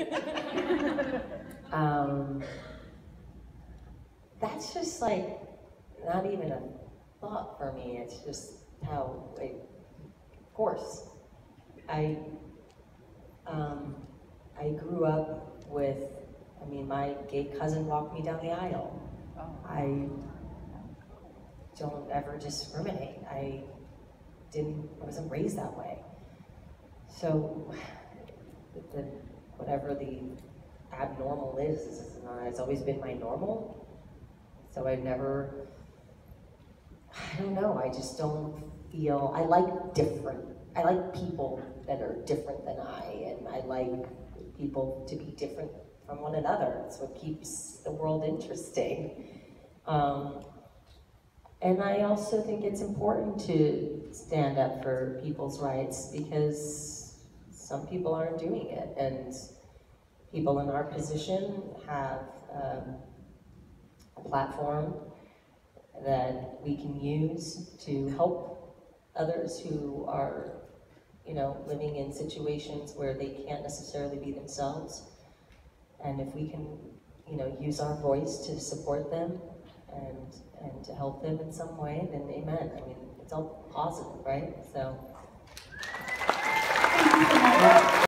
um, that's just like not even a thought for me. It's just how, of course, I, um, I grew up with, I mean, my gay cousin walked me down the aisle. I don't ever discriminate. I didn't, I wasn't raised that way. So, the, whatever the abnormal is, not, it's always been my normal. So I've never, I don't know, I just don't feel, I like different, I like people that are different than I, and I like people to be different from one another. It's what keeps the world interesting. Um, and I also think it's important to stand up for people's rights because some people aren't doing it. And people in our position have um, a platform that we can use to help others who are, you know, living in situations where they can't necessarily be themselves. And if we can, you know, use our voice to support them and and to help them in some way, then amen. I mean, it's all positive, right? So.